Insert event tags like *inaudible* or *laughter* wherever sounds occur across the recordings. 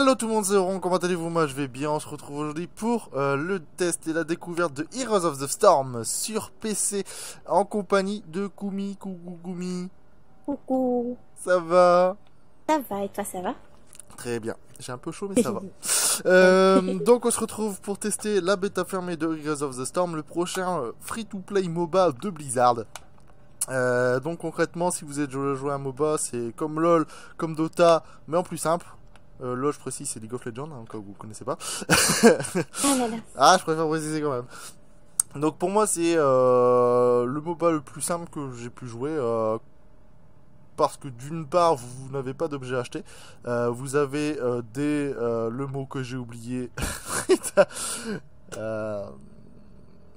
Hello tout le monde, c'est Ron, comment allez-vous? Moi je vais bien, on se retrouve aujourd'hui pour euh, le test et la découverte de Heroes of the Storm sur PC en compagnie de Kumi. Coucou Kumi. Coucou. Ça va? Ça va et toi ça va? Très bien. J'ai un peu chaud mais ça va. *laughs* Euh, *laughs* donc on se retrouve pour tester la bêta fermée de Heroes of the Storm, le prochain euh, free-to-play MOBA de Blizzard. Donc concrètement, si vous êtes joué à un MOBA, c'est comme LoL, comme Dota, mais en plus simple. Euh, LoL, je précise, c'est League of Legends, hein, cas où vous connaissez pas. Ah là là. *laughs* ah, je préfère préciser quand même. Donc pour moi, c'est euh, le MOBA le plus simple que j'ai pu jouer. euh, parce que d'une part, vous, vous n'avez pas d'objet acheté. Euh, vous avez euh, des... le mot que j'ai oublié. *laughs* euh,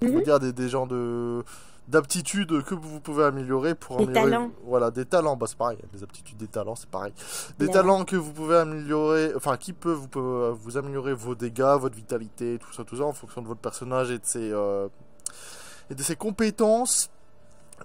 Mhm. dire des, des genres de d'aptitudes que vous pouvez améliorer pour Des améliorer talents. voilà des talents bah c'est pareil des aptitudes des talents c'est pareil. Des talents que vous pouvez améliorer enfin qui peuvent vous, peuvent vous améliorer vos dégâts votre vitalité tout ça tout ça en fonction de votre personnage et de ses euh, et de ses compétences.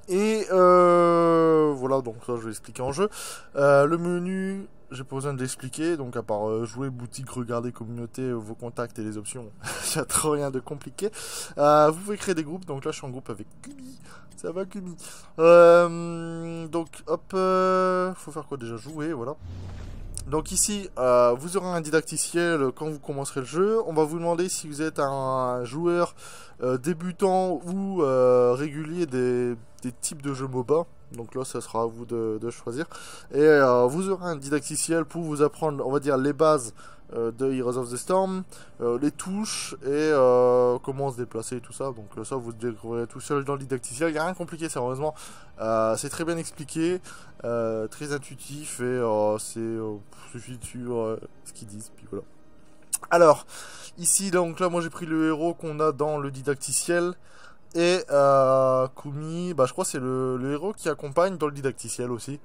Et euh, voilà donc ça je vais expliquer en jeu. Euh, le menu j'ai pas besoin de l'expliquer, donc à part euh, jouer, boutique, regarder, communauté, euh, vos contacts et les options, *laughs* il a trop rien de compliqué. Euh, vous pouvez créer des groupes, donc là je suis en groupe avec Kumi, ça va Kumi. Euh, donc hop, euh, faut faire quoi déjà? Jouer, voilà. Donc ici, euh, vous aurez un didacticiel quand vous commencerez le jeu. On va vous demander si vous êtes un joueur euh, débutant ou euh, régulier des, types de jeux MOBA. Donc là, ça sera à vous de, choisir. Et vous aurez un didacticiel pour vous apprendre, on va dire, les bases de Heroes of the Storm, euh, les touches et euh, comment se déplacer et tout ça. Donc euh, ça, vous découvrirez tout seul dans le didacticiel. Il n'y a rien de compliqué, sérieusement. Euh, c'est très bien expliqué, euh, très intuitif et euh, c'est euh, suffit de suivre euh, ce qu'ils disent. Puis voilà. Alors, ici, donc là, moi j'ai pris le héros qu'on a dans le didacticiel. Et euh, Kumi, bah je crois que c'est le, le héros qui accompagne dans le didacticiel aussi.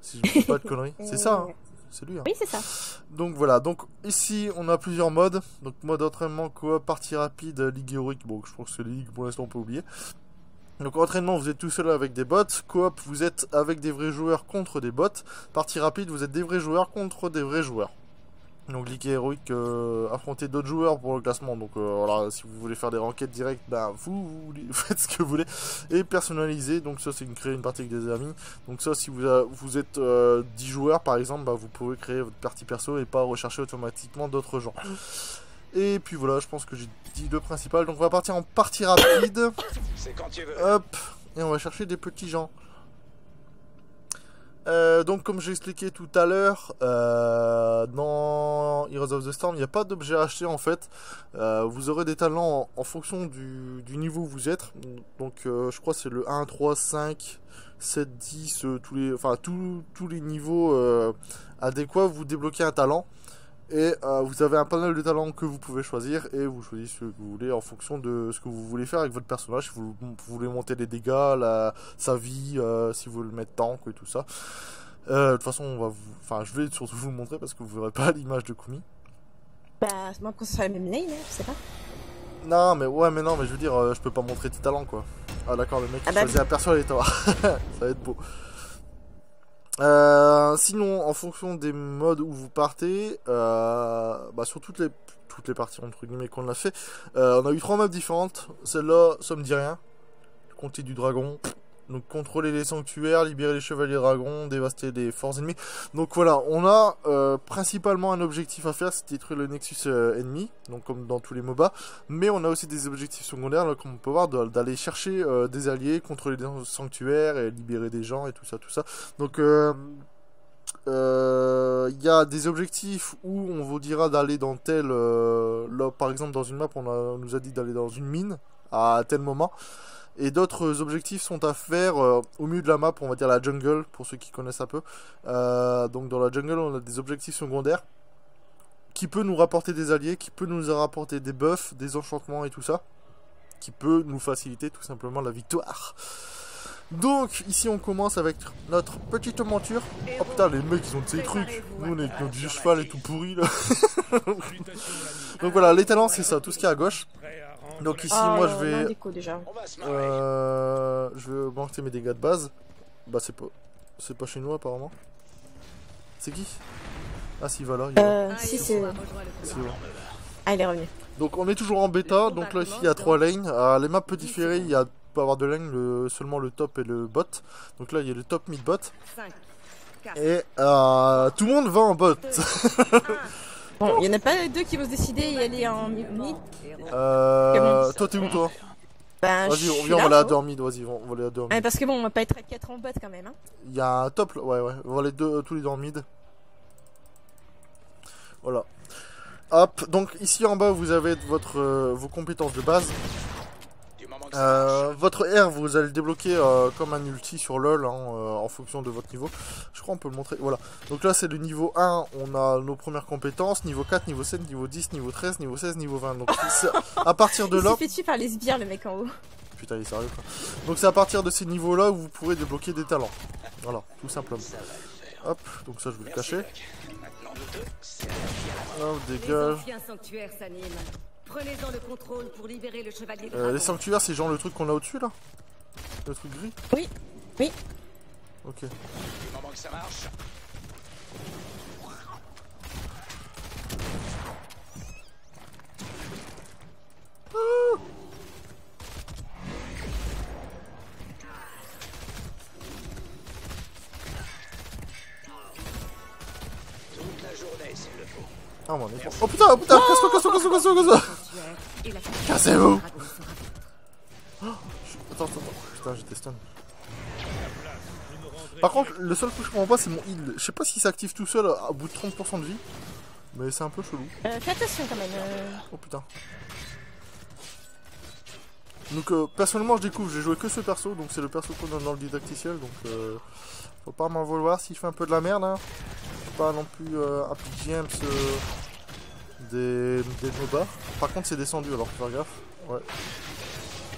Si je ne dis pas de *laughs* conneries. C'est ça, hein c'est lui. Hein Oui c'est ça. donc voilà, donc ici on a plusieurs modes. Donc mode entraînement, coop, partie rapide, ligue héroïque. Bon, je pense que c'est ligue pour l'instant on peut oublier. Donc entraînement, vous êtes tout seul avec des bots. Coop, vous êtes avec des vrais joueurs contre des bots. Partie rapide, vous êtes des vrais joueurs contre des vrais joueurs. Donc ligue héroïque, euh, affronter d'autres joueurs pour le classement. Donc euh, voilà, si vous voulez faire des renquêtes directes, ben vous, vous *laughs* faites ce que vous voulez. Et personnalisé, donc ça c'est une, créer une partie avec des amis. Donc ça, si vous, vous êtes euh, 10 joueurs par exemple, bah, vous pouvez créer votre partie perso et pas rechercher automatiquement d'autres gens. Et puis voilà, je pense que j'ai dit le principal. Donc on va partir en partie rapide. C'est quand tu veux. Hop, et on va chercher des petits gens. Euh, donc comme j'ai expliqué tout à l'heure, euh, dans Heroes of the Storm, il n'y a pas d'objet à acheter en fait. Euh, vous aurez des talents en, fonction du, niveau où vous êtes. Donc je crois c'est le 1, 3, 5, 7, 10, euh, tous les, enfin tous les niveaux adéquats, vous débloquez un talent. Et euh, vous avez un panel de talents que vous pouvez choisir et vous choisissez ce que vous voulez en fonction de ce que vous voulez faire avec votre personnage. Si vous, voulez monter les dégâts, la, sa vie, euh, si vous voulez le mettre tank et tout ça. Euh, de toute façon, on va vous, enfin, je vais surtout vous le montrer parce que vous verrez pas *laughs* l'image de Kumi. Bah moi qu'on soit la même lane, hein, je sais pas. Non, mais ouais, mais non, mais je veux dire, je peux pas montrer tes talents quoi. Ah d'accord, le mec Ah il bah- choisit un perso aléatoire. *laughs* ça va être beau. Euh, sinon, en fonction des modes où vous partez, euh, bah, sur toutes les, toutes les parties entre guillemets qu'on a fait, euh, on a eu trois maps différentes. Celle-là, ça me dit rien. Compter du dragon. Donc contrôler les sanctuaires, libérer les chevaliers dragons, dévaster les forces ennemies. Donc voilà, on a euh, principalement un objectif à faire, c'est détruire le nexus euh, ennemi, donc comme dans tous les MOBA. Mais on a aussi des objectifs secondaires, comme on peut voir, d'aller chercher euh, des alliés, contrôler des sanctuaires et libérer des gens et tout ça, tout ça. Donc il y a des objectifs où on vous dira d'aller dans tel, euh, là par exemple dans une map on, a- on nous a dit d'aller dans une mine à tel moment. Et d'autres objectifs sont à faire euh, au milieu de la map, on va dire la jungle, pour ceux qui connaissent un peu. Euh, donc dans la jungle, on a des objectifs secondaires qui peut nous rapporter des alliés, qui peut nous rapporter des buffs, des enchantements et tout ça, qui peut nous faciliter tout simplement la victoire. Donc ici on commence avec notre petite monture. Oh putain les mecs ils ont de ces trucs. Nous on est avec notre vieux cheval et tout pourri là. *laughs* Donc voilà les talents c'est ça, tout ce qui est à gauche. Donc ici Ah, moi je vais déjà. Va euh, je vais augmenter mes dégâts de base. Bah c'est pas c'est pas chez nous apparemment. C'est qui? Ah, si, voilà. il. Euh, Un si héros c'est... a rejoint le Si, ouais. Ah, il est revenu. Donc on est toujours en bêta, donc là ici il y a trois lanes. Euh, les maps peuvent différer, il y a peut avoir deux lanes, le- seulement le top et le bot. Donc là il y a le top mid bot. Et euh, tout le monde va en bot. *laughs* Bon, il y en a pas deux qui vont se décider et aller en mid. Euh, toi t'es où toi Ben, je Vas-y, on vient, on va aller à mid, vas-y, on va aller à mid. parce que bon, on va pas être à 4 en bot quand même. Hein. Il y a un top, ouais ouais, on va aller deux, tous les deux en mid. Voilà. Hop, donc ici en bas vous avez votre, euh, vos compétences de base. Euh, votre R, vous allez le débloquer euh, comme un ulti sur LoL hein, euh, en fonction de votre niveau. Je crois on peut le montrer. Voilà. Donc là c'est le niveau 1, on a nos premières compétences. Niveau 4, niveau 7, niveau 10, niveau 13, niveau 16, niveau 20. Donc c'est à partir de Il là... s'est fait tuer par les sbires, le mec en haut. Putain il est sérieux quoi. Donc c'est à partir de ces niveaux là où vous pourrez débloquer des talents. Voilà, tout simplement. Hop, donc ça je vais le cacher. Hop, Les dégage. Prenez-en le contrôle pour libérer le chevalier Euh, les sanctuaires c'est genre le truc qu'on a au dessus là Le truc gris Oui, oui. Ok. Ah, mon écran. Oh putain, oh putain, casse-toi, casse-toi, casse-toi, casse-toi, la Cassez-vous sera Attends, attends, attends. Putain, j'étais stun. Par contre, le seul truc que je comprends pas, c'est mon heal. Je sais pas s'il s'active tout seul à bout de 30% de vie. Mais c'est un peu chelou. Euh, fais attention quand même. euh. Oh putain. Donc euh, personnellement je découvre, j'ai joué que ce perso, donc c'est le perso qu'on a dans le didacticiel, donc euh, faut pas m'en vouloir s'il fait un peu de la merde. Hein. Faut pas non plus euh, un petit James euh, des, des MOBA. Par contre c'est descendu alors faut faire gaffe. Ouais.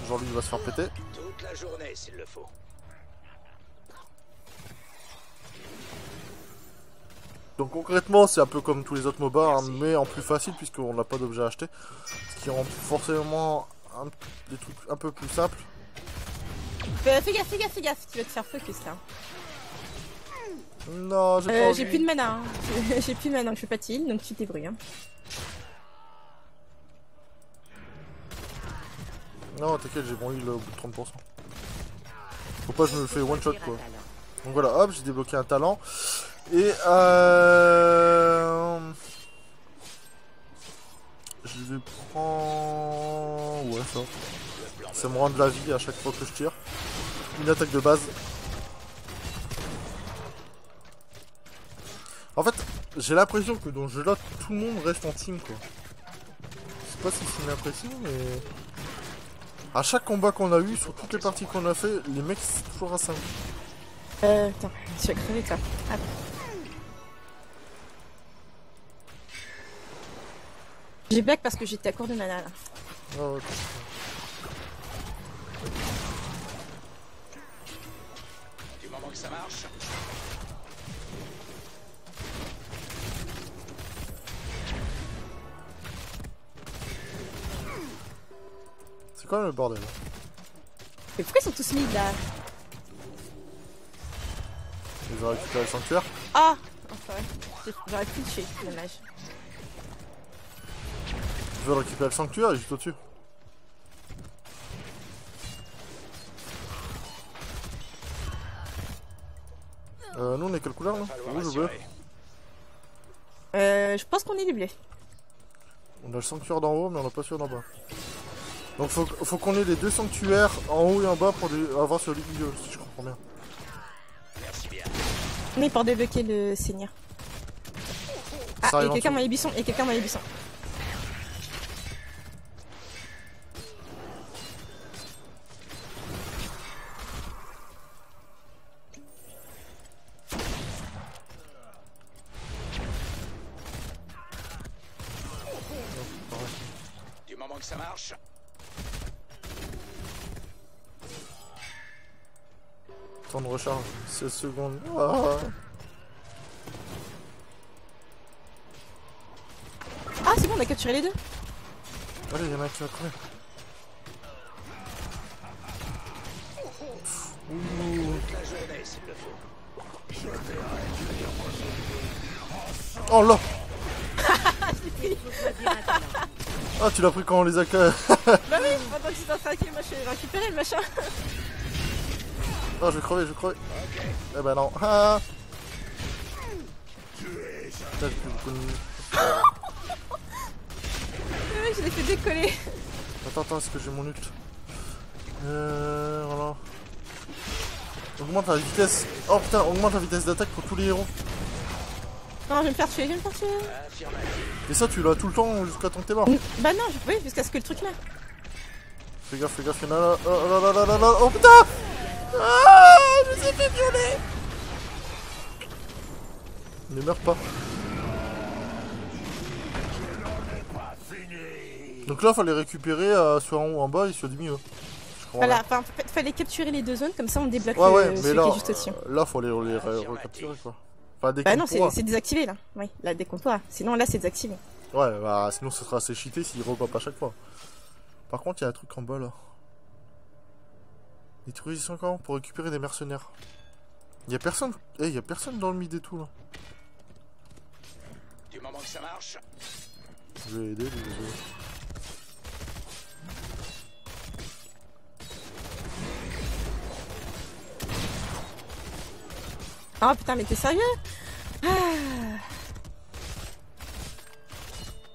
Genre lui il va se faire péter. Toute la journée s'il le faut. Donc concrètement c'est un peu comme tous les autres MOBA, hein, mais en plus facile puisqu'on n'a pas d'objet à acheter. Ce qui rend forcément un, des trucs un peu plus simples. Fais gaffe, fais gaffe, fais gaffe, tu vas te faire focus là. Non, j'ai Euh, j'ai plus de mana, hein. *laughs* j'ai plus de mana donc je fais pas de heal, donc tu débrouilles. Hein. Non, t'inquiète, j'ai bon heal au bout de 30%. Faut pas que je me fais one shot quoi. Donc voilà, hop, j'ai débloqué un talent. Et euh... Je vais prendre... Ouais, ça. Ça me rend de la vie à chaque fois que je tire. Une attaque de base. En fait, j'ai l'impression que dans ce jeu-là, tout le monde reste en team, quoi. Je sais pas si c'est une impression, mais... À chaque combat qu'on a eu, sur toutes les parties qu'on a fait, les mecs, c'est toujours à 5. Euh, putain, tu vas crever toi. Hop. J'ai back parce que j'étais à court de mana là. Ah ouais, Du moment que ça marche, quand même le bordel. Mais pourquoi ils sont tous mid là Ils ont récupéré le sanctuaire. Ah Enfin, ouais. J'aurais pu le tuer, dommage. Je veux récupérer le sanctuaire, juste au-dessus. Euh, nous on est quelle couleur là? Rouge ou bleu? Euh, je pense qu'on est les bleus. On a le sanctuaire d'en haut mais on n'a pas celui d'en bas. Donc faut, faut qu'on ait les deux sanctuaires en haut et en bas pour les- avoir sur le milieu si je comprends bien. Merci bien. On est pour débloquer le seigneur. Ah, en quelqu'un dessous. dans les buissons, il y a quelqu'un dans les recharge, 16 secondes. Ah. Ah, c'est bon, on a capturé les deux. Allez, il y en a qui va. Oh là. *laughs* Ah, tu l'as pris quand on les a... Bah oui, pendant que j'étais en train de moi je vais récupérer le machin. *laughs* Ah, je vais crever, je vais crever. Eh ben non. Ah Putain, j'ai plus beaucoup de. Le mec, je l'ai fait décoller. Attends, attends, est-ce que j'ai mon ult Euh... Voilà. Augmente la vitesse. Oh putain, augmente la vitesse d'attaque pour tous les héros. Non, je vais me faire tuer, je vais me faire tuer. Et ça, tu l'as tout le temps jusqu'à temps que t'es mort. Bah non, je... oui, jusqu'à ce que le truc là. Fais gaffe, fais gaffe, y'en a là. Oh là là là là là. Oh putain Ah Je me suis fait violer Ne meurs pas. Donc là, fallait récupérer euh, soit en haut, en bas et soit du milieu. Je crois, Voilà, là. enfin, fa- fallait capturer les deux zones, comme ça on débloque Ouais, le- ouais, mais là, qui est juste au-dessus. euh, là, faut les, les re- recapturer quoi. Enfin, dès Bah non, c'est désactivé là. Oui, là, dès qu'on pourra. Sinon là, c'est désactivé. Ouais, bah sinon, ça sera assez cheaté s'il repop à chaque fois. Par contre, il y a un truc en bas là. Les touristes sont quand pour récupérer des mercenaires. Il y a personne. Eh, il y a personne dans le mid et tout là. Du moment que ça marche, Je vais aider, désolé. Oh putain, mais t'es sérieux? Ah.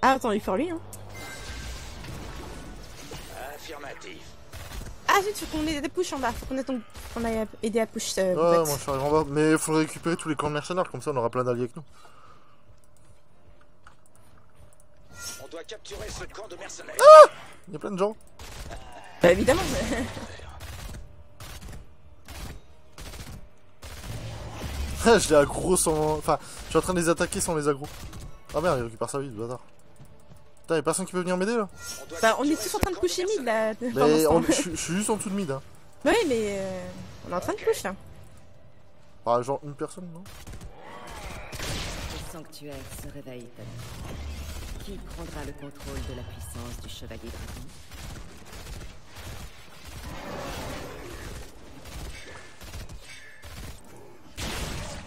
ah, attends, il faut lui, hein. affirmatif. Ah, zut, faut qu'on ait des push en bas. Faut qu'on ait, ton... qu'on aille aider à push. Euh, Ouais, moi je suis arrivé en bas. Mais il faut récupérer tous les camps de mercenaires, comme ça on aura plein d'alliés avec nous. On doit capturer ce camp de mercenaires. Il y a plein de gens. Bah évidemment. *laughs* je les aggro sans. Enfin, je suis en train de les attaquer sans les aggro. Ah merde, il récupère sa vie, ce bâtard. Putain, y'a personne qui peut venir m'aider là bah, on est tous en train de camp pusher mid là. pendant Mais ce on- temps. je suis- je suis juste en dessous de mid. Hein. Ouais, mais euh, on est en train de push là. Par genre une personne, non Le sanctuaire se réveille. Thanos. Qui prendra le contrôle de la puissance du chevalier dragon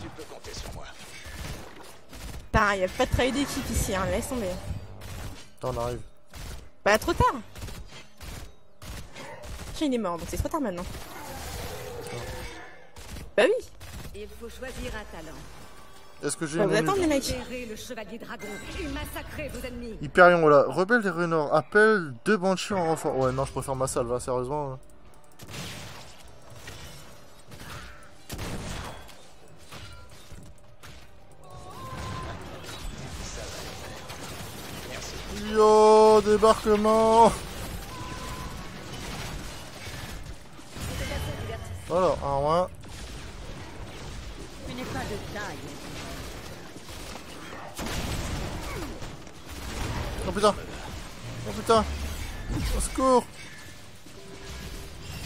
Tu peux compter sur moi. Putain, y a pas de travail d'équipe ici, hein. Laisse tomber. Attends, on arrive. Bah, trop tard. Tiens, il est mort, donc c'est trop tard maintenant. Bah oui. Il faut choisir un talent. Est-ce que j'ai ult attendez, les mecs. Le chevalier dragon et massacrez vos ennemis. Hyperion, voilà. Rebelle des Renards. Appelle deux banshees en renfort. Ouais, non, je préfère ma salve, hein, sérieusement. hein. Débarquement. Voilà, un moins. Tu n'es pas de taille. Oh putain. Oh putain. Au secours.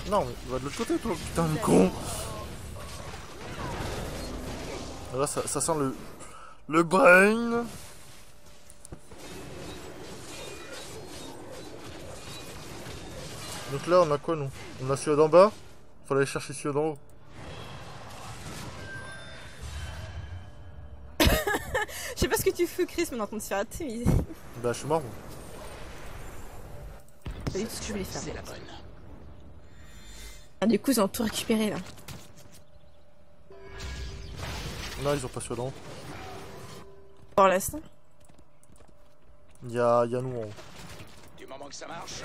Non, mais va de l'autre côté, toi, putain de con. Là, ça, ça sent le... Le brain Donc là, on a quoi, nous? On a celui d'en bas? Faut aller chercher celui d'en haut. *laughs* Je sais pas ce que tu fous, Chris, mais on est en train de se faire atomiser. Bah, je suis mort, moi. C'est pas du tout ce que je voulais faire. C'est la bonne. Ah, du coup, ils ont tout récupéré là. Non, ils ont pas celui d'en haut. Pour l'instant. Il y a, il y a nous en haut. Du moment que ça marche,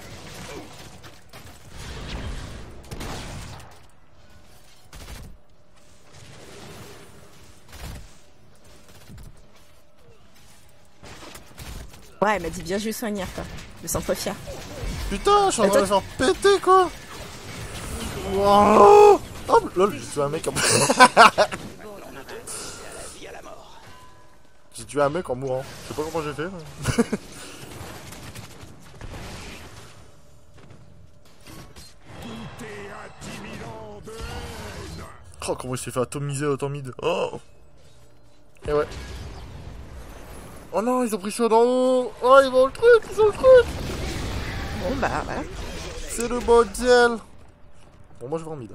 Ouais, elle m'a dit bien joué soigneur quoi. Je me sens trop fier. Putain, je suis en Mais train de faire péter quoi Wow Oh lol, j'ai tué un mec en. J'ai tué un mec en mourant. Je sais pas comment j'ai fait. mais- *laughs* Oh comment il s'est fait atomiser autant mid. Oh Et ouais. Oh non, ils ont pris ça d'en haut Oh, ils ont le truc, ils ont le truc Bon bah voilà. C'est le bordel Bon, moi je vais en mid.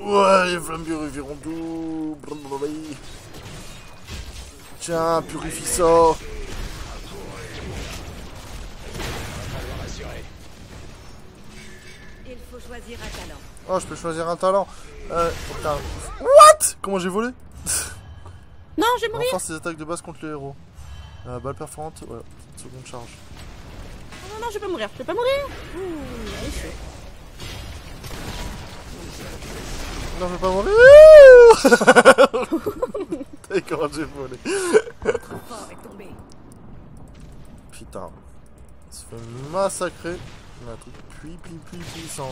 Ouais, les flammes purifieront tout. Tiens, purifie ça. Il faut choisir un talent. Oh, je peux choisir un talent. Euh, putain. What? Comment j'ai volé? *laughs* Non, je vais mourir. Renforce ses attaques de base contre les héros. Euh, balle perforante, voilà, seconde charge. Non, non, je vais pas mourir. Je vais pas mourir. Ouh, chaud. Non, je vais pas mourir *laughs* *laughs* Et comment j'ai volé. Putain. On se fait massacrer. On a un truc puis, puis, puis, puissant.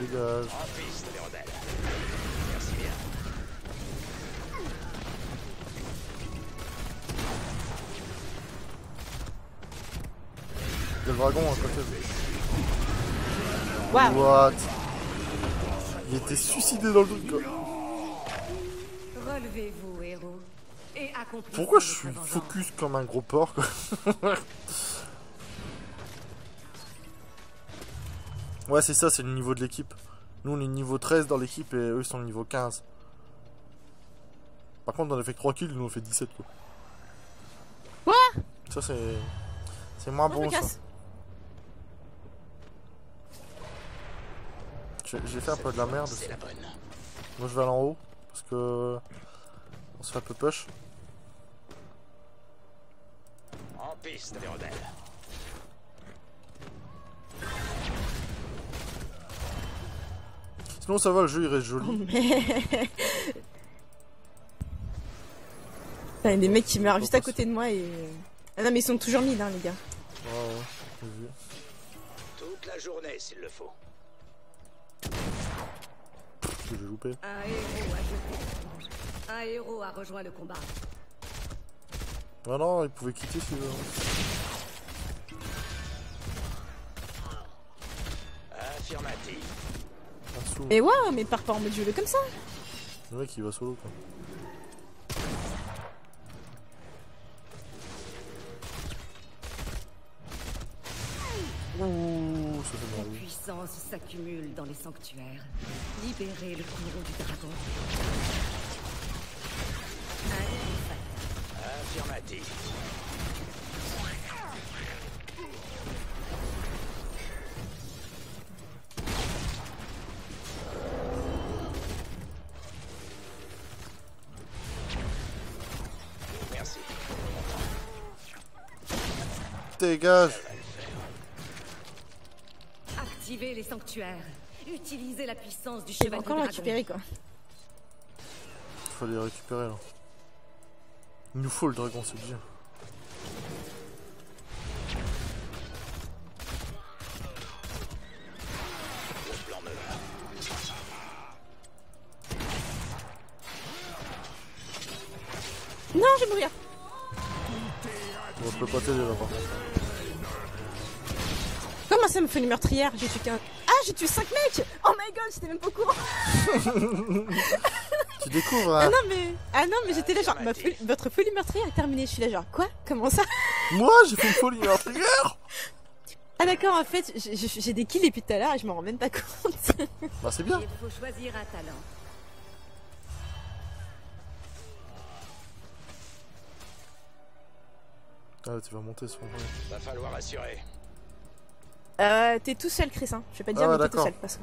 Dégage. Merci bien. Il y a le dragon à côté. Waouh. What? Il était suicidé dans le truc quoi. Relevez-vous, héros. Et accomplissez Pourquoi je suis focus comme un gros porc quoi? *laughs* Ouais c'est ça, c'est le niveau de l'équipe. Nous on est niveau 13 dans l'équipe et eux ils sont niveau 15. Par contre on a fait que 3 kills, nous on fait 17 quoi. Quoi? Ça c'est... C'est moins Moi, bon ça. J'ai fait un peu de la merde. C'est la bonne. Moi je vais aller en haut parce que on se fait un peu push. En piste, les Sinon ça va, le jeu il reste Oh, joli. *laughs* Putain, Il y a des mecs qui meurent juste à côté de moi et. Ah non, mais ils sont toujours mid, hein, les gars. Ouais, ouais, j'ai vu. Toute la journée, s'il le faut. J'ai loupé Un héros a jeté. Un héros a rejoint le combat. Ah non, il pouvait quitter s'il veut. Affirmatif. Dessous. Mais ouais, mais pars pas en mode jeu comme ça. Le mec il va solo quoi. Ouh, ça fait La puissance s'accumule dans les sanctuaires. Libérez le courroux du dragon. Affirmatif. Dégage Activez les sanctuaires. Utilisez la puissance du chevalier encore récupérer, quoi. Il faut les récupérer là. Il nous faut le dragon, c'est bien. Une meurtrière J'ai tué qu'un. Ah, j'ai tué 5 mecs Oh my god, j'étais même pas au courant *laughs* Tu découvres Ah hein non, mais. Ah non, mais j'étais là, genre, ma folie- votre folie meurtrière est terminée. Je suis là, genre, quoi? Comment ça? Moi j'ai fait une folie meurtrière? Ah d'accord, en fait, j'ai- j'ai j'ai des kills depuis tout à l'heure et je m'en rends même pas compte. *laughs* Bah c'est bien Il faut choisir un talent. Ah tu vas monter sur vrai. Va falloir assurer. Euh, t'es tout seul, Chris, hein. Je vais pas te dire, Ah mais t'es tout seul. Parce que...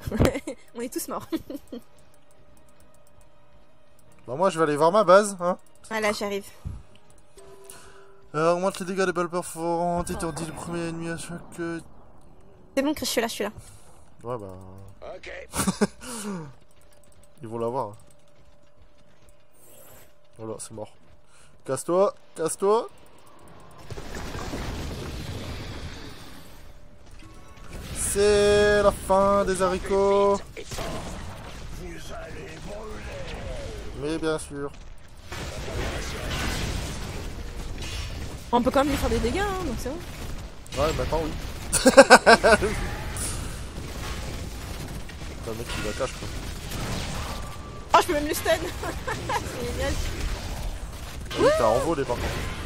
*laughs* On est tous morts. *laughs* Bah moi je vais aller voir ma base hein. Voilà, j'arrive. Euh, augmente les dégâts des balles perforantes, étourdis le premier ennemi à chaque... euh, C'est bon, Chris, je suis là, je suis là. Ouais bah... Ok. *laughs* Ils vont l'avoir. hein. Voilà, c'est mort. Casse-toi, casse-toi. C'est la fin des haricots. Mais bien sûr. On peut quand même lui faire des dégâts, hein, donc c'est bon. Ouais, maintenant oui. T'as un mec qui la cache quoi. Oh, je peux même le stun *laughs* C'est génial. Oui, t'as envolé par contre.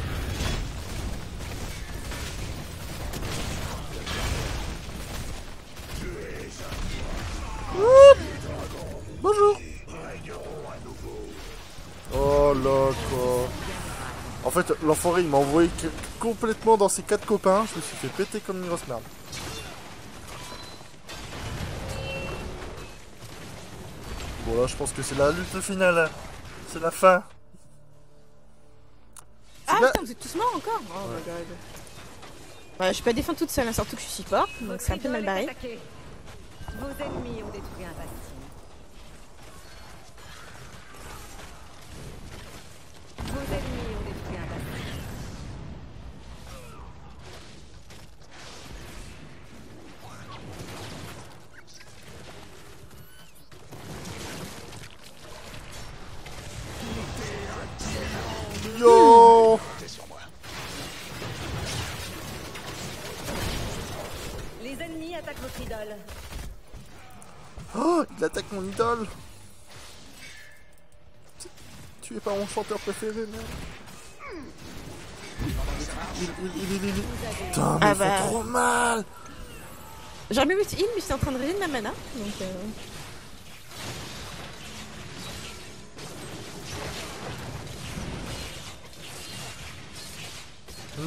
Fait, l'enfoiré, il m'a envoyé que- complètement dans ses quatre copains. Je me suis fait péter comme une grosse merde. Bon, là, je pense que c'est la lutte finale. C'est la fin. Ah putain, vous êtes tous morts encore Oh my god. Ouais, je suis pas défendre toute seule, hein, surtout que je suis support, donc c'est un peu mal barré. Vos ennemis ont détruit un. Attaque mon idole. Tu es pas mon chanteur préféré, merde. Il, il, il, il, il- Putain, mais Ah il fait bah. trop mal. J'aurais eu heal, mais j'étais en train de réveiller ma mana, donc euh...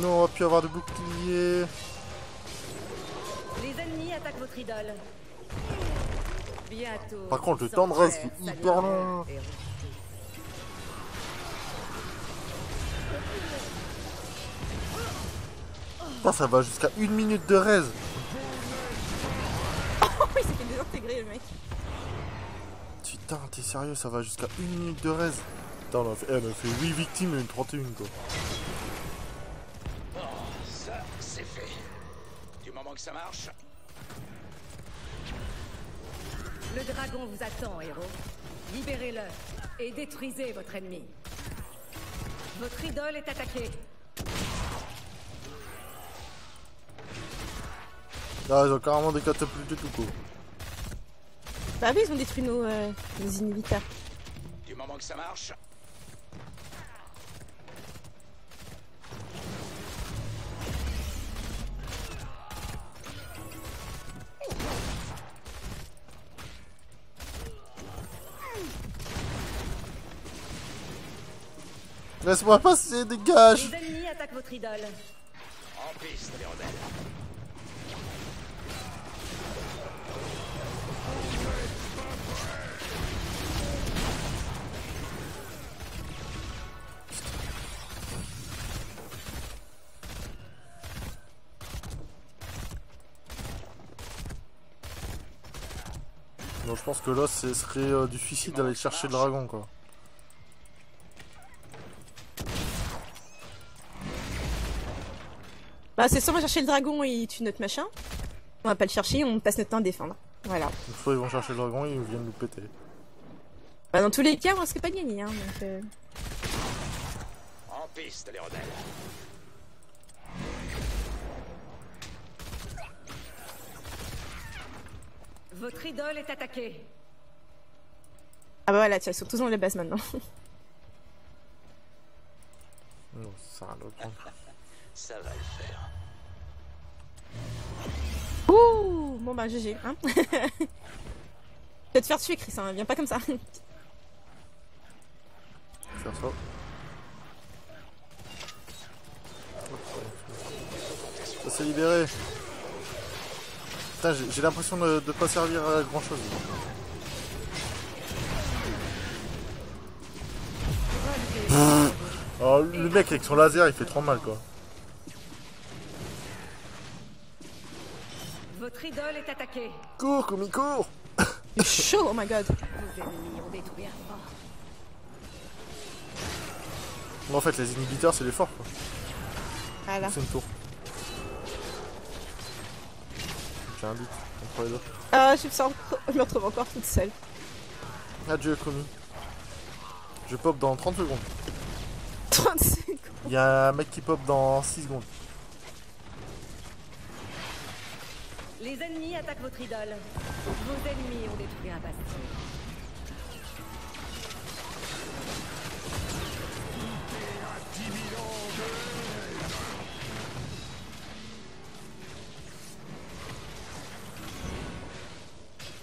Non, on va plus avoir de bouclier. Les ennemis attaquent votre idole. Bientôt. Par contre, le temps de reste, est hyper long. Putain, ça va jusqu'à une minute de raise. *laughs* Oh, il s'est fait désintégrer le mec. Putain, t'es sérieux, ça va jusqu'à une minute de raise. Putain, on a fait, on a fait 8 victimes et une 31 quoi. Ça, c'est fait. Du moment que ça marche, Le dragon vous attend, héros. Libérez-le et détruisez votre ennemi. Votre idole est attaquée. Là, ils ont carrément des catapultes et tout quoi. Bah oui, ils ont détruit nos, euh, nos inhibiteurs. du moment que ça marche, Laisse-moi passer, dégage Les ennemis attaquent votre idole. en piste, les rebelles. Donc je pense que là, ce serait euh, du suicide d'aller chercher le dragon quoi. Bah c'est soit on va chercher le dragon et il tue notre machin. On va pas le chercher, on passe notre temps à défendre. Voilà. Une fois ils vont chercher le dragon, ils viennent nous péter. Bah dans tous les cas, on risque pas de gagner, hein, donc... euh, En piste, les rebelles. Votre idole est attaquée. Ah bah voilà, tiens, ils sont tous dans la base maintenant. Non, *laughs* ça a rien à prendre. Ça va le faire. Ouh Bon bah GG, hein *laughs* Tu vas te faire tuer, Chris, hein, viens pas comme ça. Faire ça. Ça s'est libéré. Putain, j'ai- j'ai l'impression de, de pas servir à grand chose. Oh, le mec avec son laser il fait trop mal quoi. Votre idole est attaquée. Cours, Kumi, cours chaud, oh my god. Vos ennemis ont détruit un fort. Bon, En fait, les inhibiteurs c'est les forts quoi. Voilà. C'est une tour. J'ai un doute entre les deux. Ah, je me, sens... je me retrouve encore toute seule. Adieu, Kumi. Je pop dans 30 secondes. 30 secondes. Il y a un mec qui pop dans 6 secondes. Les ennemis attaquent votre idole. Vos ennemis ont détruit un bastion.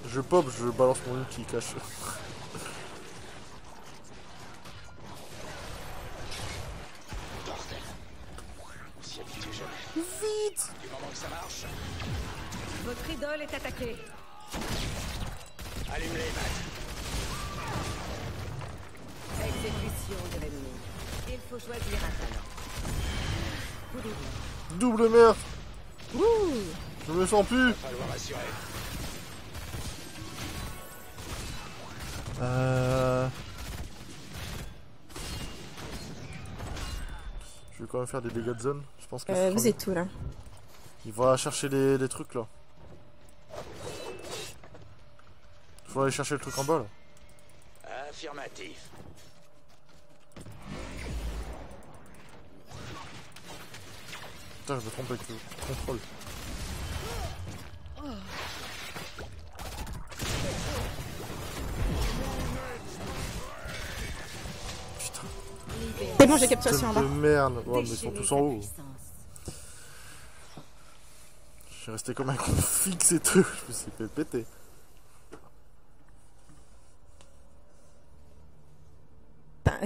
Je pop, je balance mon ulti cache. Est attaquée. Allume-les, Matt. Exécution de l'ennemi. Il faut choisir un talent. Double. Meurtre Ouh Je me sens plus Falloir assurer. Euh... Je vais quand même faire des dégâts de zone. Je pense que euh, Vous êtes où là? Il va chercher les, les trucs là. Faut aller chercher le truc en bas là. Affirmatif. Putain, je me trompe avec le contrôle. Putain, C'est bon, j'ai capturé en de bas. merde. Ouais, mais ils sont tous en haut. Je suis resté comme un con fixe et tout. *laughs* Je me suis fait péter.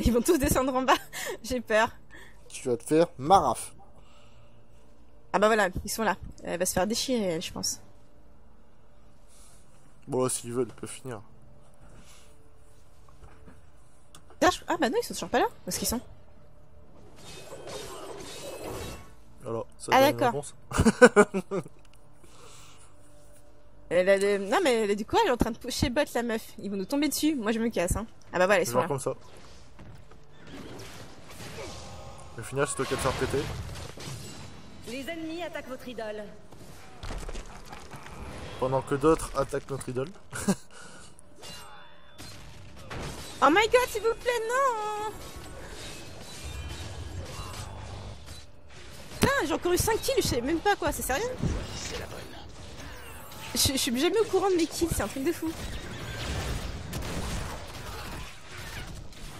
Ils vont tous descendre en bas. *laughs* J'ai peur. Tu vas te faire maraf. Ah bah voilà, ils sont là. Elle va se faire déchirer, elle, je pense. Bon, s'ils veulent, ils peuvent finir. Ah, Ah bah non, ils sont toujours pas là. Où est-ce qu'ils sont? Alors, ça Ah, d'accord. réponse. *laughs* Elle a Non mais du coup elle est en train de pusher bot la meuf. Ils vont nous tomber dessus. Moi je me casse. Hein. Ah bah voilà, ils sont Genre là. comme ça. Au final, c'est toi qui vas te faire péter. Les ennemis attaquent votre idole. Pendant que d'autres attaquent notre idole. *laughs* Oh my god, s'il vous plaît, non Putain, j'ai encore eu 5 kills, je sais même pas quoi, c'est sérieux? C'est la bonne. je, je suis jamais au courant de mes kills, c'est un truc de fou.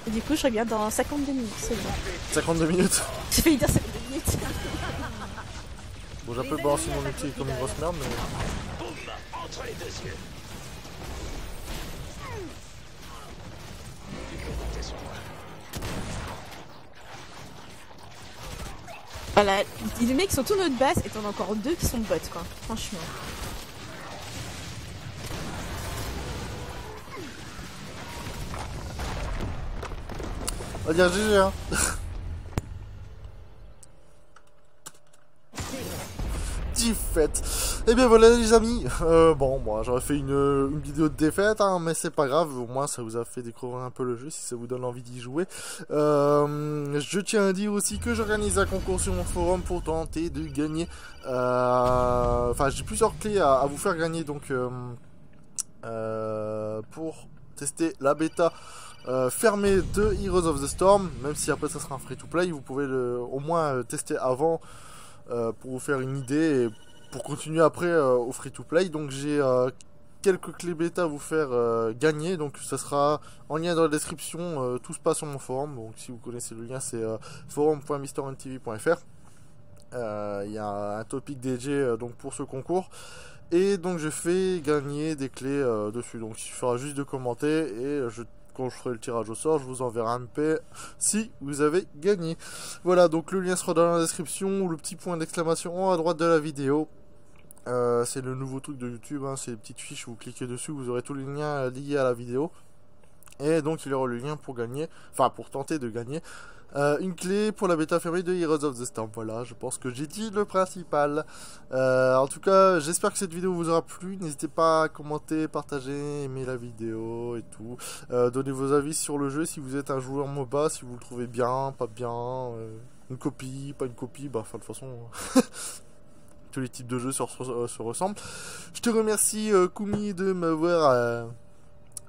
Et du coup, je regarde dans 52 minutes, c'est bon. 52 minutes. J'ai failli dire 52 minutes. Bon, j'ai un peu balancé mon ulti comme une grosse merde, mais. Boum Entre les deux yeux. Voilà, les mecs sont tous notre base et t'en as encore deux qui sont bots quoi, franchement. On va dire GG, hein. *laughs* Défaite. Et bien voilà les amis. Euh, bon, moi j'aurais fait une, une vidéo de défaite, hein, mais c'est pas grave. Au moins ça vous a fait découvrir un peu le jeu si ça vous donne envie d'y jouer. Euh, je tiens à dire aussi que j'organise un concours sur mon forum pour tenter de gagner. euh, Enfin, j'ai plusieurs clés à, vous faire gagner donc euh, euh, pour tester la bêta euh, fermée de Heroes of the Storm. Même si après ça sera un free to play, vous pouvez au moins euh, tester avant euh, pour vous faire une idée et pour continuer après euh, au free to play. Donc j'ai quelques clés bêta à vous faire gagner. Donc ça sera en lien dans la description. tout se passe sur mon forum. Donc si vous connaissez le lien, c'est. Euh, Il y a un topic dédié donc pour ce concours. Et donc je fais gagner des clés dessus. Donc il suffira juste de commenter et je, quand je ferai le tirage au sort, je vous enverrai un MP si vous avez gagné. Voilà, donc le lien sera dans la description ou le petit point d'exclamation en haut à droite de la vidéo. Euh, c'est le nouveau truc de YouTube, hein, c'est les petites fiches, vous cliquez dessus, vous aurez tous les liens euh, liés à la vidéo. Et donc il y aura le lien pour gagner, enfin pour tenter de gagner euh, une clé pour la bêta fermée de Heroes of the Storm. Voilà, je pense que j'ai dit le principal. Euh, en tout cas, j'espère que cette vidéo vous aura plu. N'hésitez pas à commenter, partager, aimer la vidéo et tout. Euh, donnez vos avis sur le jeu si vous êtes un joueur MOBA, si vous le trouvez bien, pas bien, une copie, pas une copie, bah enfin de toute façon *laughs* tous les types de jeux se, se- se ressemblent. Je te remercie Kumi de m'avoir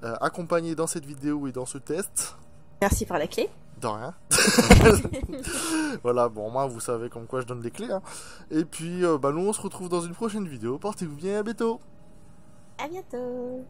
euh, accompagné dans cette vidéo et dans ce test. Merci pour la clé. De rien. *laughs* voilà, bon, moi, vous savez comme quoi je donne les clés. Hein. Et puis, euh, bah, nous, on se retrouve dans une prochaine vidéo. Portez-vous bien et à bientôt. À bientôt.